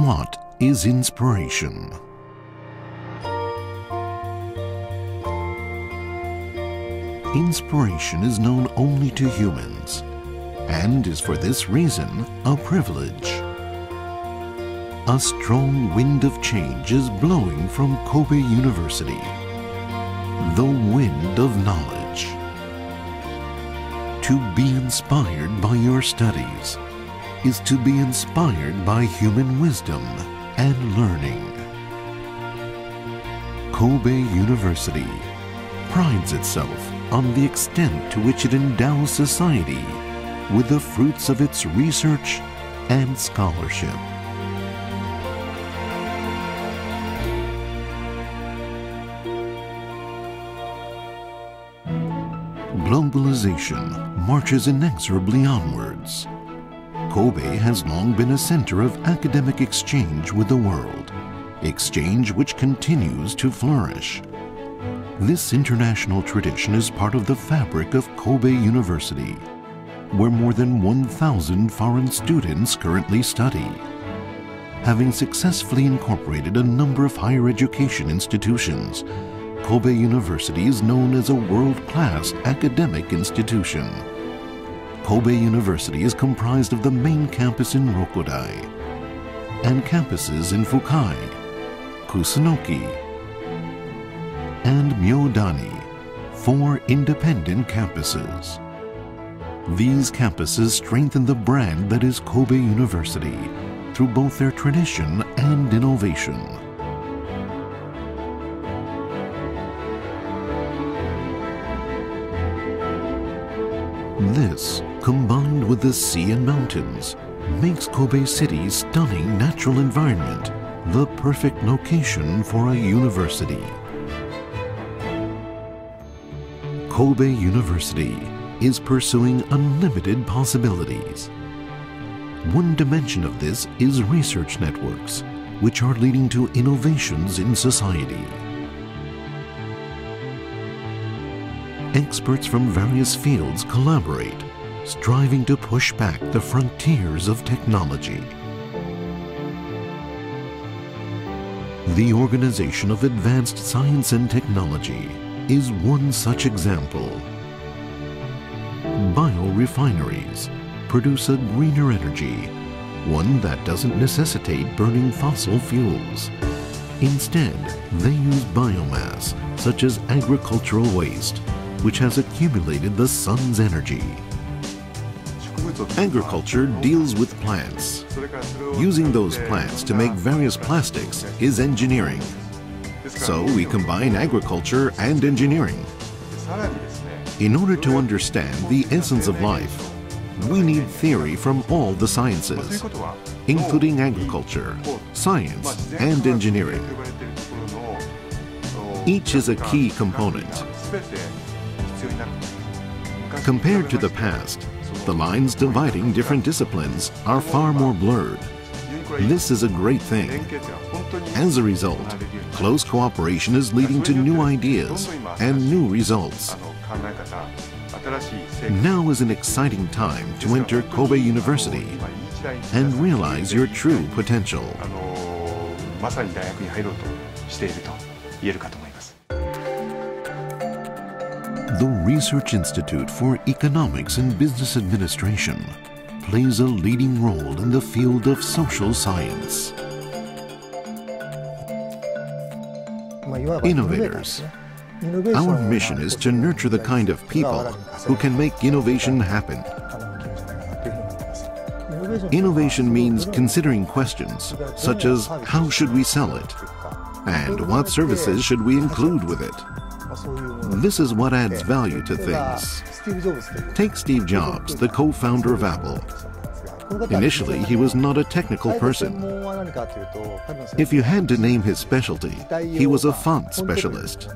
What is inspiration? Inspiration is known only to humans and is for this reason a privilege. A strong wind of change is blowing from Kobe University. The wind of knowledge. To be inspired by your studies is to be inspired by human wisdom and learning. Kobe University prides itself on the extent to which it endows society with the fruits of its research and scholarship. Globalization marches inexorably onwards. Kobe has long been a center of academic exchange with the world, exchange which continues to flourish. This international tradition is part of the fabric of Kobe University, where more than 1,000 foreign students currently study. Having successfully incorporated a number of higher education institutions, Kobe University is known as a world-class academic institution. Kobe University is comprised of the main campus in Rokkodai and campuses in Fukae, Kusunoki, and Myodani, four independent campuses. These campuses strengthen the brand that is Kobe University through both their tradition and innovation. This, combined with the sea and mountains, makes Kobe City's stunning natural environment the perfect location for a university. Kobe University is pursuing unlimited possibilities. One dimension of this is research networks, which are leading to innovations in society. Experts from various fields collaborate, striving to push back the frontiers of technology. The Organization of Advanced Science and Technology is one such example. Biorefineries produce a greener energy, one that doesn't necessitate burning fossil fuels. Instead, they use biomass, such as agricultural waste, which has accumulated the sun's energy. Agriculture deals with plants. Using those plants to make various plastics is engineering. So we combine agriculture and engineering. In order to understand the essence of life, we need theory from all the sciences, including agriculture, science, and engineering. Each is a key component. Compared to the past, the lines dividing different disciplines are far more blurred. This is a great thing. As a result, close cooperation is leading to new ideas and new results. Now is an exciting time to enter Kobe University and realize your true potential. The Research Institute for Economics and Business Administration plays a leading role in the field of social science. Innovators. Our mission is to nurture the kind of people who can make innovation happen. Innovation means considering questions such as how should we sell it? And what services should we include with it? This is what adds value to things. Take Steve Jobs, the co-founder of Apple. Initially, he was not a technical person. If you had to name his specialty, he was a font specialist.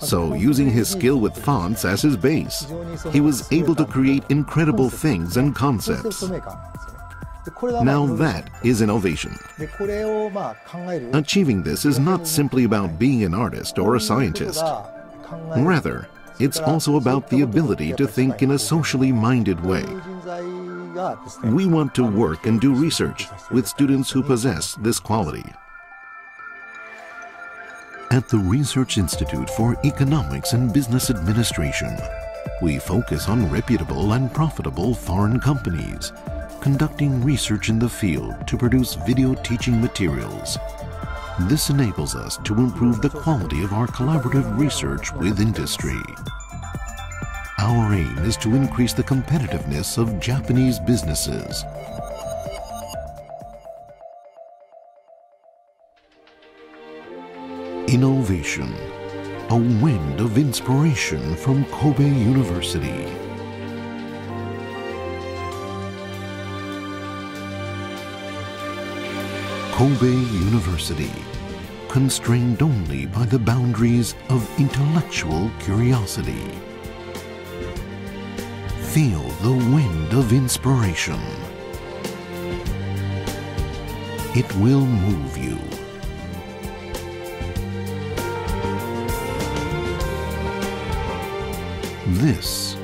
So, using his skill with fonts as his base, he was able to create incredible things and concepts. Now that is innovation. Achieving this is not simply about being an artist or a scientist. Rather, it's also about the ability to think in a socially minded way. We want to work and do research with students who possess this quality. At the Research Institute for Economics and Business Administration, we focus on reputable and profitable foreign companies, conducting research in the field to produce video teaching materials. This enables us to improve the quality of our collaborative research with industry. Our aim is to increase the competitiveness of Japanese businesses. Innovation, a wind of inspiration from Kobe University. Kobe University, constrained only by the boundaries of intellectual curiosity. Feel the wind of inspiration. It will move you. This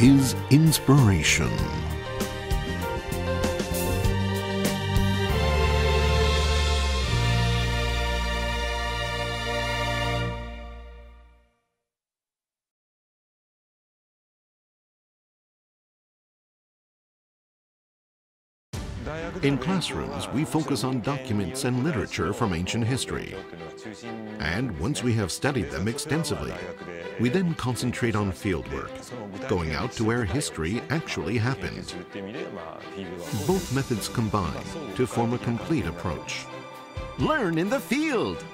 is inspiration. In classrooms, we focus on documents and literature from ancient history. And once we have studied them extensively, we then concentrate on fieldwork, going out to where history actually happened. Both methods combine to form a complete approach. Learn in the field!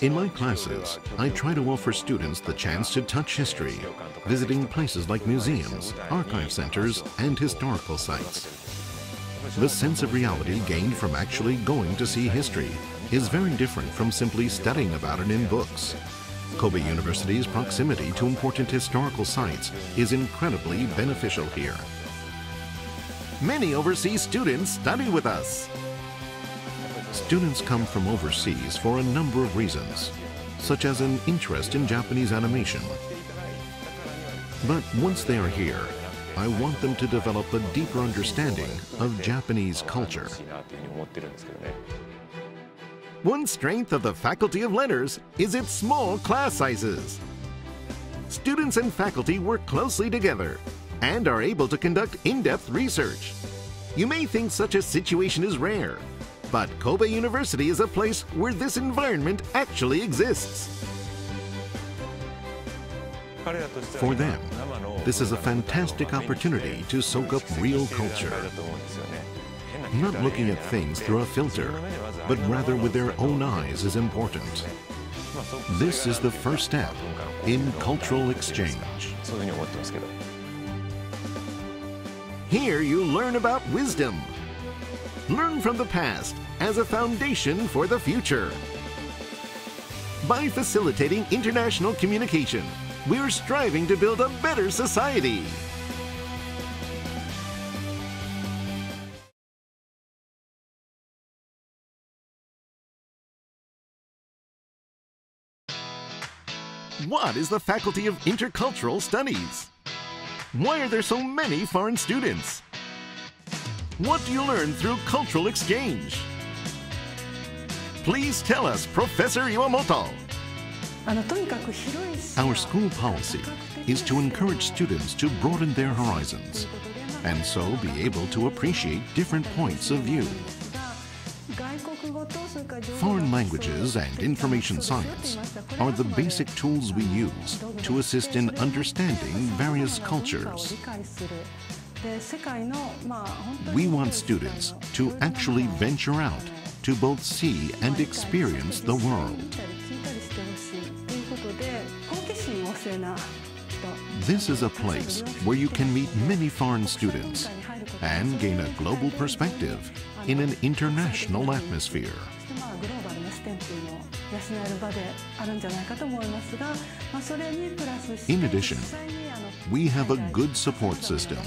In my classes, I try to offer students the chance to touch history, visiting places like museums, archive centers, and historical sites. The sense of reality gained from actually going to see history is very different from simply studying about it in books. Kobe University's proximity to important historical sites is incredibly beneficial here. Many overseas students study with us. Students come from overseas for a number of reasons, such as an interest in Japanese animation. But once they are here, I want them to develop a deeper understanding of Japanese culture. One strength of the Faculty of Letters is its small class sizes. Students and faculty work closely together and are able to conduct in-depth research. You may think such a situation is rare, but Kobe University is a place where this environment actually exists. For them, this is a fantastic opportunity to soak up real culture. Not looking at things through a filter, but rather with their own eyes is important. This is the first step in cultural exchange. Here you learn about wisdom. Learn from the past as a foundation for the future. By facilitating international communication, we're striving to build a better society. What is the Faculty of Intercultural Studies? Why are there so many foreign students? What do you learn through cultural exchange? Please tell us, Professor Iwamoto. Our school policy is to encourage students to broaden their horizons and so be able to appreciate different points of view. Foreign languages and information science are the basic tools we use to assist in understanding various cultures. We want students to actually venture out to both see and experience the world. This is a place where you can meet many foreign students and gain a global perspective in an international atmosphere. In addition, we have a good support system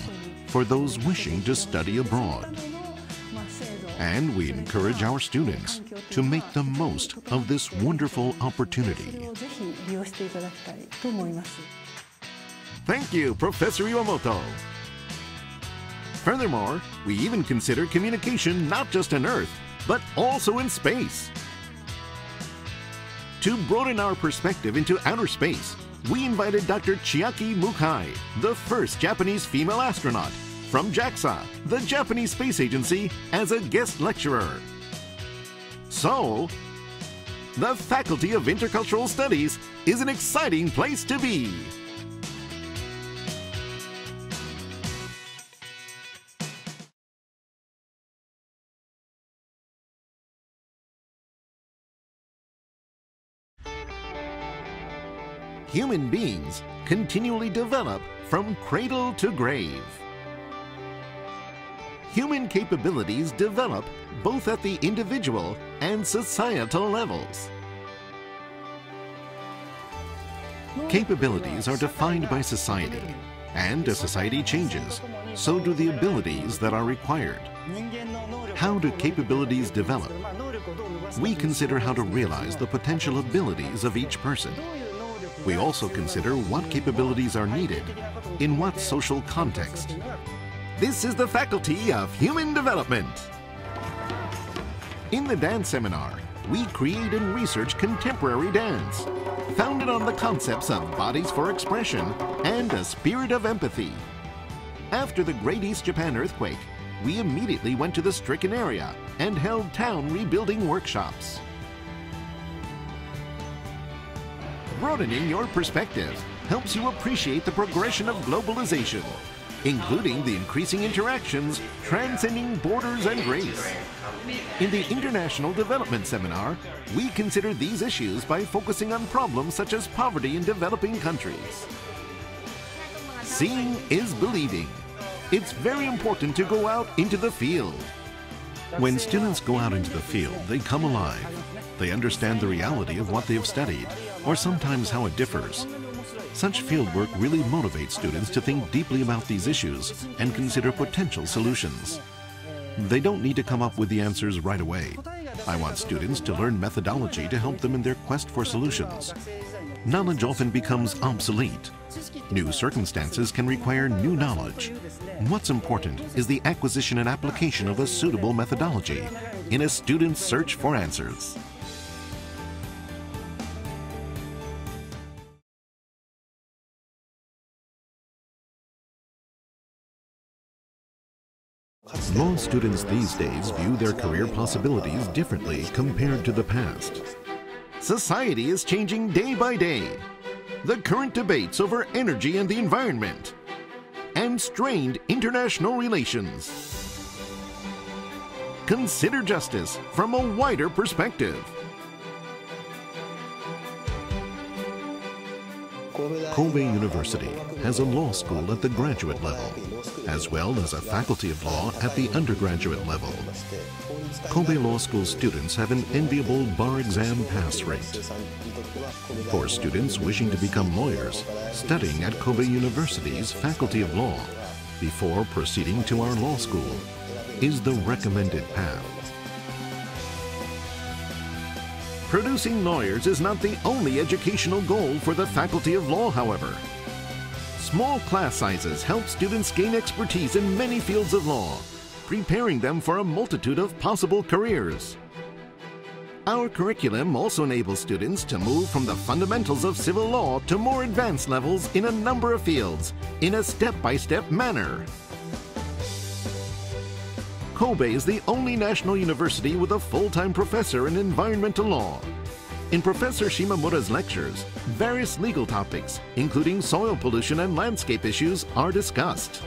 for those wishing to study abroad. And we encourage our students to make the most of this wonderful opportunity. Thank you, Professor Iwamoto. Furthermore, we even consider communication not just on Earth, but also in space. To broaden our perspective into outer space, we invited Dr. Chiaki Mukai, the first Japanese female astronaut, from JAXA, the Japanese Space Agency, as a guest lecturer. So, the Faculty of Intercultural Studies is an exciting place to be. Human beings continually develop from cradle to grave. Human capabilities develop both at the individual and societal levels. Capabilities are defined by society, and as society changes, so do the abilities that are required. How do capabilities develop? We consider how to realize the potential abilities of each person. We also consider what capabilities are needed, in what social context. This is the Faculty of Human Development. In the dance seminar, we create and research contemporary dance, founded on the concepts of bodies for expression and a spirit of empathy. After the Great East Japan earthquake, we immediately went to the stricken area and held town rebuilding workshops. Broadening your perspective helps you appreciate the progression of globalization, including the increasing interactions transcending borders and race. In the International Development Seminar, we consider these issues by focusing on problems such as poverty in developing countries. Seeing is believing. It's very important to go out into the field. When students go out into the field, they come alive. They understand the reality of what they have studied, or sometimes how it differs. Such fieldwork really motivates students to think deeply about these issues and consider potential solutions. They don't need to come up with the answers right away. I want students to learn methodology to help them in their quest for solutions. Knowledge often becomes obsolete. New circumstances can require new knowledge. What's important is the acquisition and application of a suitable methodology in a student's search for answers. Law students these days view their career possibilities differently compared to the past. Society is changing day by day. The current debates over energy and the environment, and strained international relations. Consider justice from a wider perspective. Kobe University has a law school at the graduate level, as well as a faculty of law at the undergraduate level. Kobe Law School students have an enviable bar exam pass rate. For students wishing to become lawyers, studying at Kobe University's Faculty of Law before proceeding to our law school is the recommended path. Producing lawyers is not the only educational goal for the Faculty of Law, however. Small class sizes help students gain expertise in many fields of law, preparing them for a multitude of possible careers. Our curriculum also enables students to move from the fundamentals of civil law to more advanced levels in a number of fields in a step-by-step -step manner. Kobe is the only national university with a full-time professor in environmental law. In Professor Shimamura's lectures, various legal topics, including soil pollution and landscape issues, are discussed.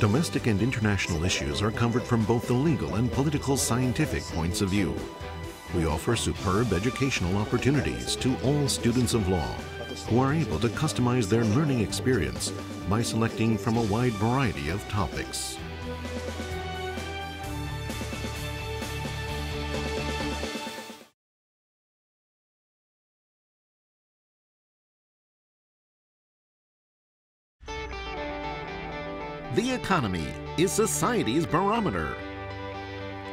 Domestic and international issues are covered from both the legal and political scientific points of view. We offer superb educational opportunities to all students of law who are able to customize their learning experience by selecting from a wide variety of topics. The economy is society's barometer.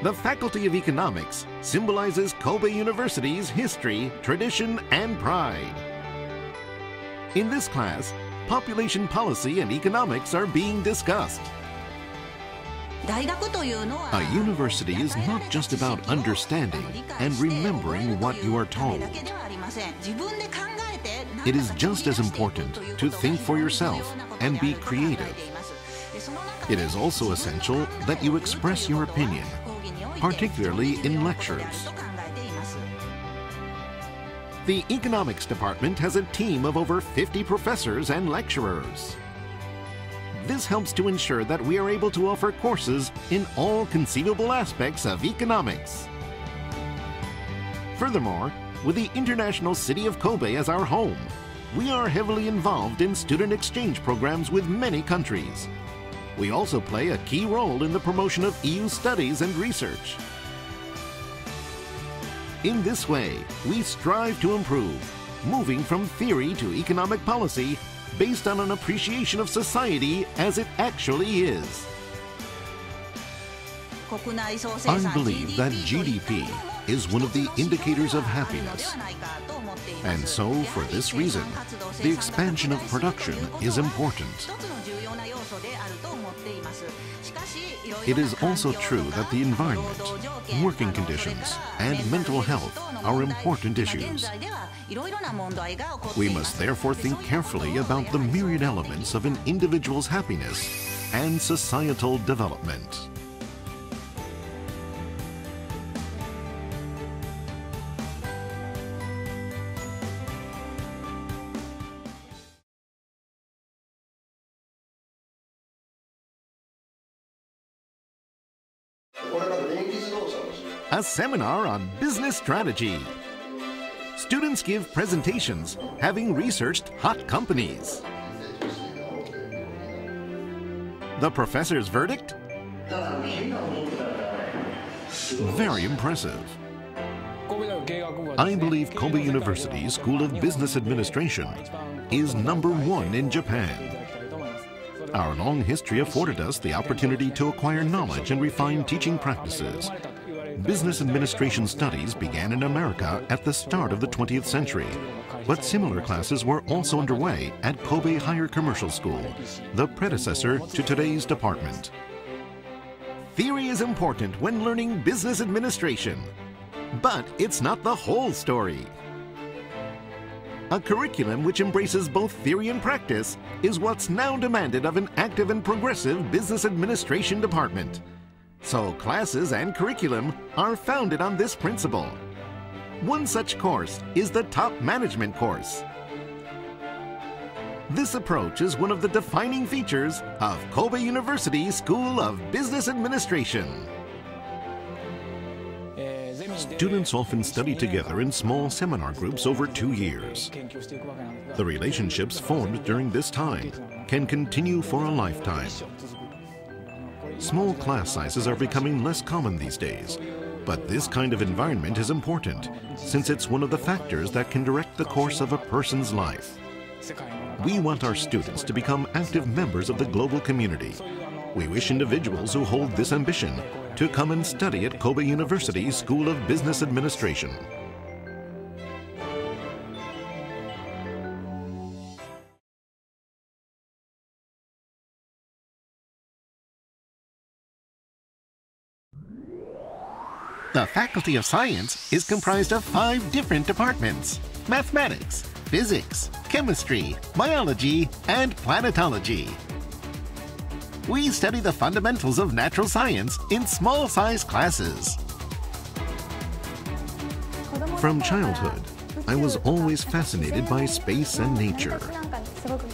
The Faculty of Economics symbolizes Kobe University's history, tradition, and pride. In this class, population policy and economics are being discussed. A university is not just about understanding and remembering what you are told. It is just as important to think for yourself and be creative. It is also essential that you express your opinion, particularly in lectures. The economics department has a team of over 50 professors and lecturers. This helps to ensure that we are able to offer courses in all conceivable aspects of economics. Furthermore, with the international city of Kobe as our home, we are heavily involved in student exchange programs with many countries. We also play a key role in the promotion of EU studies and research. In this way, we strive to improve, moving from theory to economic policy based on an appreciation of society as it actually is. I believe that GDP is one of the indicators of happiness. And so, for this reason, the expansion of production is important. It is also true that the environment, working conditions, and mental health are important issues. We must therefore think carefully about the myriad elements of an individual's happiness and societal development. Seminar on business strategy. Students give presentations having researched hot companies. The professor's verdict? Very impressive. I believe Kobe University School of Business Administration is number one in Japan. Our long history afforded us the opportunity to acquire knowledge and refine teaching practices business administration studies began in America at the start of the 20th century, but similar classes were also underway at Kobe Higher Commercial School, the predecessor to today's department. Theory is important when learning business administration, but it's not the whole story. A curriculum which embraces both theory and practice is what's now demanded of an active and progressive business administration department. So classes and curriculum are founded on this principle. One such course is the Top Management course. This approach is one of the defining features of Kobe University School of Business Administration. Students often study together in small seminar groups over two years. The relationships formed during this time can continue for a lifetime. Small class sizes are becoming less common these days, but this kind of environment is important since it's one of the factors that can direct the course of a person's life. We want our students to become active members of the global community. We wish individuals who hold this ambition to come and study at Kobe University School of Business Administration. The Faculty of Science is comprised of five different departments mathematics, physics, chemistry, biology, and planetology. We study the fundamentals of natural science in small size classes. From childhood, I was always fascinated by space and nature.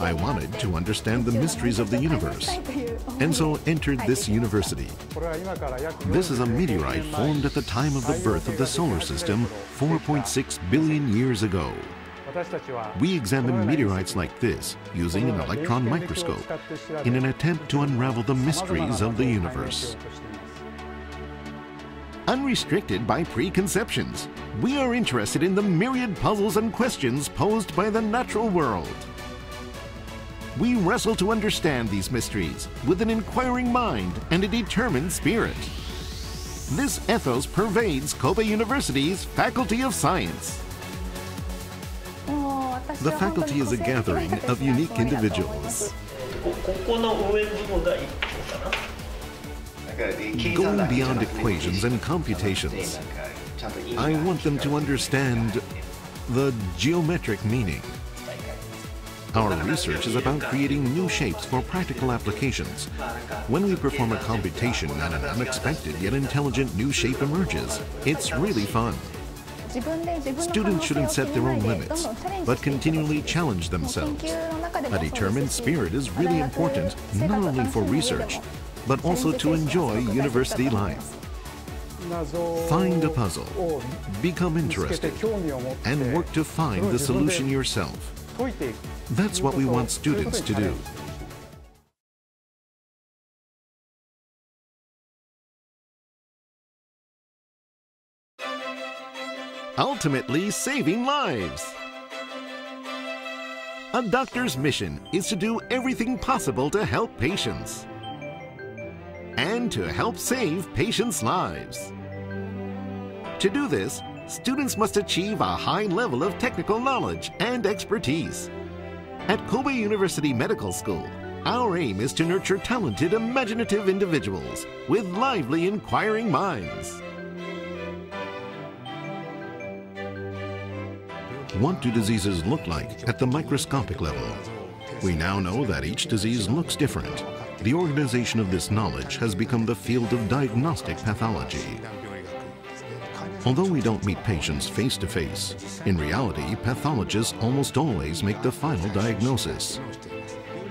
I wanted to understand the mysteries of the universe, so entered this university. This is a meteorite formed at the time of the birth of the solar system 4.6 billion years ago. We examine meteorites like this using an electron microscope in an attempt to unravel the mysteries of the universe. Unrestricted by preconceptions, we are interested in the myriad puzzles and questions posed by the natural world. We wrestle to understand these mysteries with an inquiring mind and a determined spirit. This ethos pervades Kobe University's Faculty of Science. The faculty is a gathering of unique individuals. Going beyond equations and computations, I want them to understand the geometric meaning. Our research is about creating new shapes for practical applications. When we perform a computation and an unexpected yet intelligent new shape emerges, it's really fun. Students shouldn't set their own limits, but continually challenge themselves. A determined spirit is really important, not only for research, but also to enjoy university life. Find a puzzle, become interested, and work to find the solution yourself. That's what we want students to do. Ultimately saving lives. A doctor's mission is to do everything possible to help patients and to help save patients' lives. To do this, students must achieve a high level of technical knowledge and expertise. At Kobe University Medical School, our aim is to nurture talented, imaginative individuals with lively, inquiring minds. What do diseases look like at the microscopic level? We now know that each disease looks different. The organization of this knowledge has become the field of diagnostic pathology. Although we don't meet patients face to face, in reality, pathologists almost always make the final diagnosis.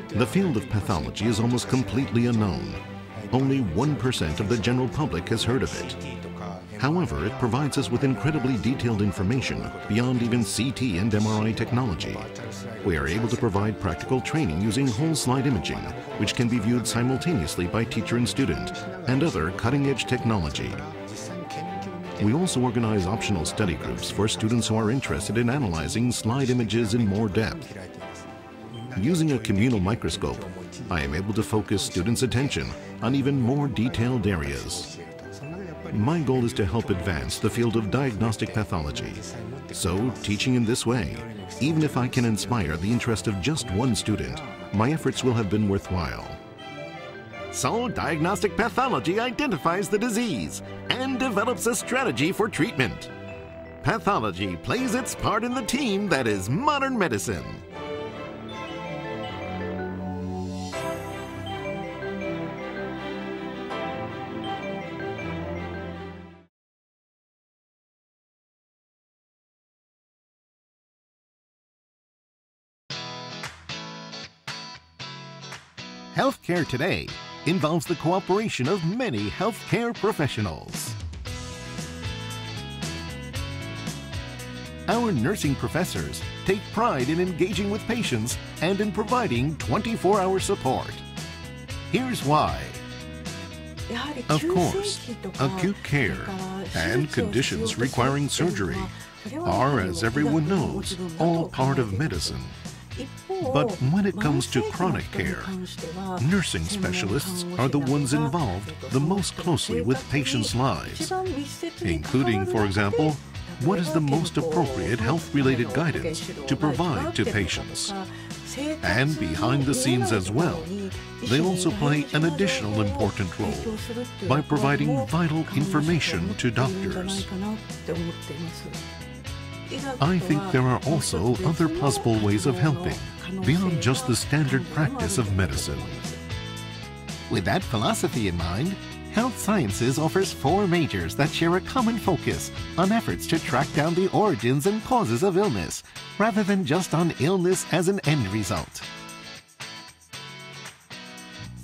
The field of pathology is almost completely unknown. Only 1% of the general public has heard of it. However, it provides us with incredibly detailed information beyond even CT and MRI technology. We are able to provide practical training using whole slide imaging, which can be viewed simultaneously by teacher and student, and other cutting-edge technology. We also organize optional study groups for students who are interested in analyzing slide images in more depth. Using a communal microscope, I am able to focus students' attention on even more detailed areas. My goal is to help advance the field of diagnostic pathology. So, teaching in this way, even if I can inspire the interest of just one student, my efforts will have been worthwhile. So, diagnostic pathology identifies the disease and develops a strategy for treatment. Pathology plays its part in the team that is modern medicine. Healthcare today involves the cooperation of many healthcare professionals. Our nursing professors take pride in engaging with patients and in providing 24-hour support. Here's why. Of course, acute care and conditions requiring surgery are, as everyone knows, all part of medicine. But when it comes to chronic care, nursing specialists are the ones involved the most closely with patients' lives, including, for example, what is the most appropriate health-related guidance to provide to patients. And behind the scenes as well, they also play an additional important role by providing vital information to doctors. I think there are also other possible ways of helping beyond just the standard practice of medicine. With that philosophy in mind, Health Sciences offers four majors that share a common focus on efforts to track down the origins and causes of illness, rather than just on illness as an end result.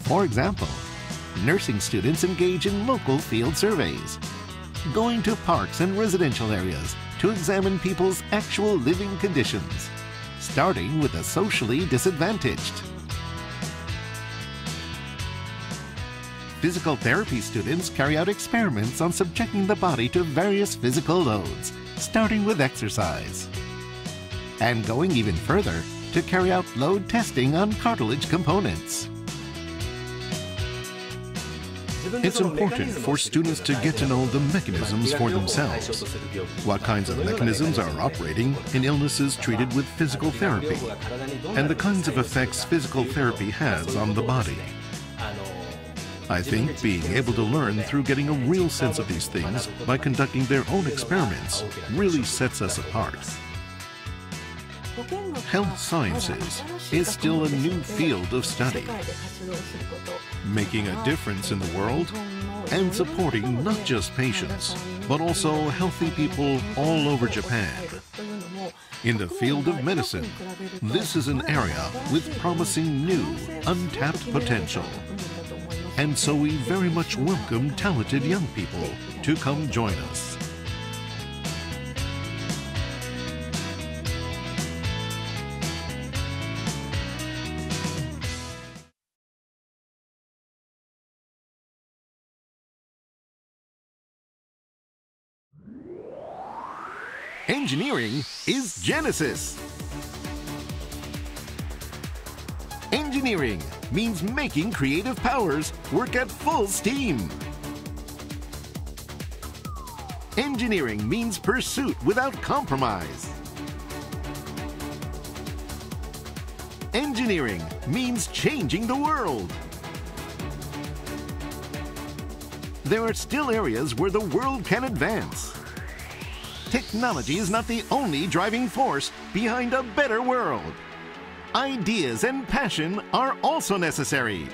For example, nursing students engage in local field surveys, going to parks and residential areas to examine people's actual living conditions, starting with the socially disadvantaged. Physical therapy students carry out experiments on subjecting the body to various physical loads, starting with exercise. And going even further to carry out load testing on cartilage components. It's important for students to get to know the mechanisms for themselves. What kinds of mechanisms are operating in illnesses treated with physical therapy, and the kinds of effects physical therapy has on the body. I think being able to learn through getting a real sense of these things by conducting their own experiments really sets us apart. Health sciences is still a new field of study, making a difference in the world and supporting not just patients, but also healthy people all over Japan. In the field of medicine, this is an area with promising new, untapped potential. And so we very much welcome talented young people to come join us. Engineering is Genesis. Engineering means making creative powers work at full steam. Engineering means pursuit without compromise. Engineering means changing the world. There are still areas where the world can advance. Technology is not the only driving force behind a better world. Ideas and passion are also necessary.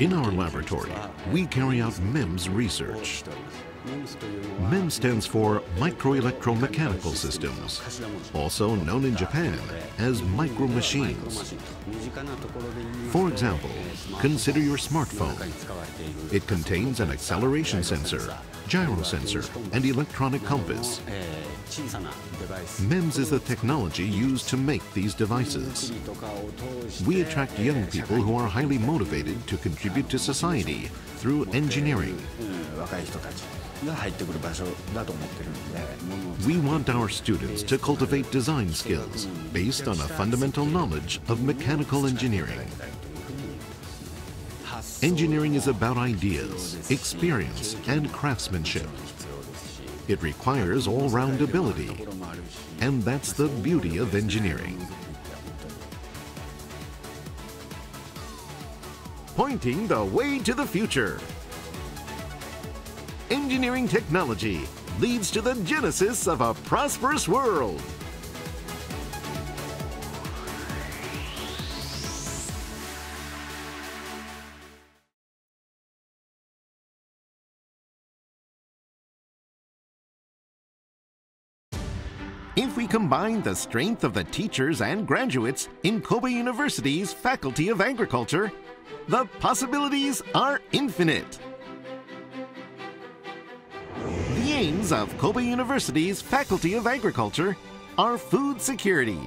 In our laboratory, we carry out MEMS research. MEMS stands for Microelectromechanical Systems, also known in Japan as micro machines. For example, consider your smartphone. It contains an acceleration sensor, gyro sensor, and electronic compass. MEMS is the technology used to make these devices. We attract young people who are highly motivated to contribute to society through engineering. We want our students to cultivate design skills based on a fundamental knowledge of mechanical engineering. Engineering is about ideas, experience, and craftsmanship. It requires all-round ability, and that's the beauty of engineering. Pointing the way to the future. Engineering technology leads to the genesis of a prosperous world. If we combine the strength of the teachers and graduates in Kobe University's Faculty of Agriculture, the possibilities are infinite. The aims of Kobe University's Faculty of Agriculture are food security,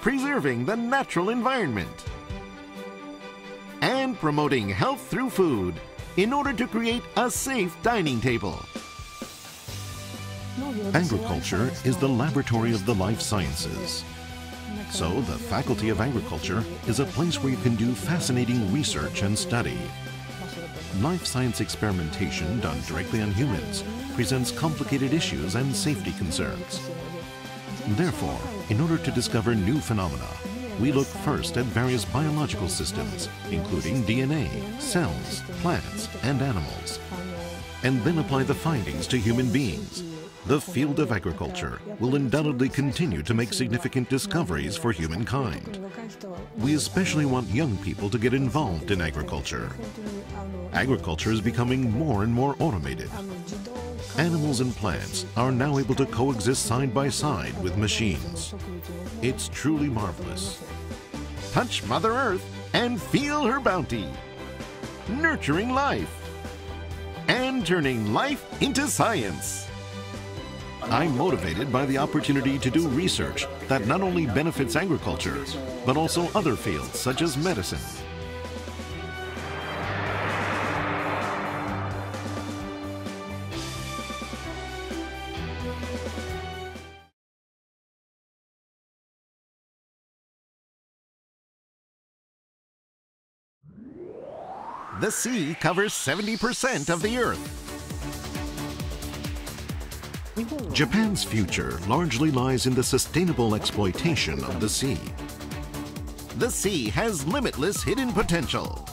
preserving the natural environment, and promoting health through food in order to create a safe dining table. Agriculture is the laboratory of the life sciences. So the Faculty of Agriculture is a place where you can do fascinating research and study. Life science experimentation done directly on humans presents complicated issues and safety concerns. Therefore, in order to discover new phenomena, we look first at various biological systems, including DNA, cells, plants, and animals, and then apply the findings to human beings. The field of agriculture will undoubtedly continue to make significant discoveries for humankind. We especially want young people to get involved in agriculture. Agriculture is becoming more and more automated. Animals and plants are now able to coexist side by side with machines. It's truly marvelous. Touch Mother Earth and feel her bounty. Nurturing life and turning life into science. I'm motivated by the opportunity to do research that not only benefits agriculture, but also other fields such as medicine. The sea covers 70% of the Earth. Japan's future largely lies in the sustainable exploitation of the sea. The sea has limitless hidden potential.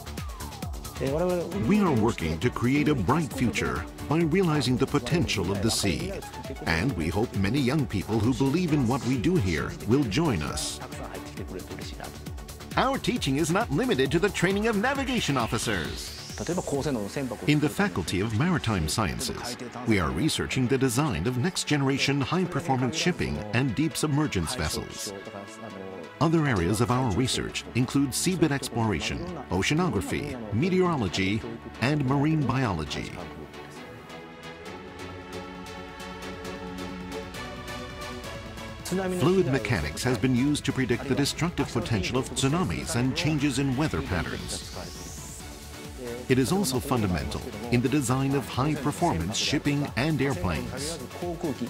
We are working to create a bright future by realizing the potential of the sea. And we hope many young people who believe in what we do here will join us. Our teaching is not limited to the training of navigation officers. In the Faculty of Maritime Sciences, we are researching the design of next-generation high-performance shipping and deep submergence vessels. Other areas of our research include seabed exploration, oceanography, meteorology, and marine biology. Fluid mechanics has been used to predict the destructive potential of tsunamis and changes in weather patterns. It is also fundamental in the design of high-performance shipping and airplanes.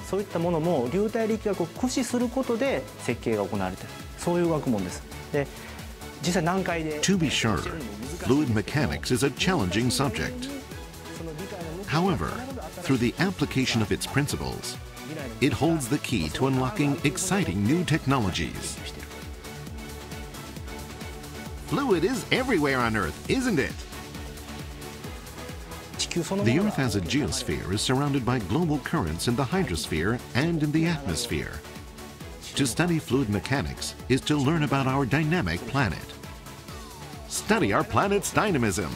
そういったものも流体力学を駆使することで設計が行われているそういう学問ですで実際難解で To be sure, fluid mechanics is a challenging subject. However, through the application of its principles, it holds the key to unlocking exciting new technologies. Fluid is everywhere on Earth, isn't it? The Earth as a geosphere is surrounded by global currents in the hydrosphere and in the atmosphere. To study fluid mechanics is to learn about our dynamic planet. Study our planet's dynamism.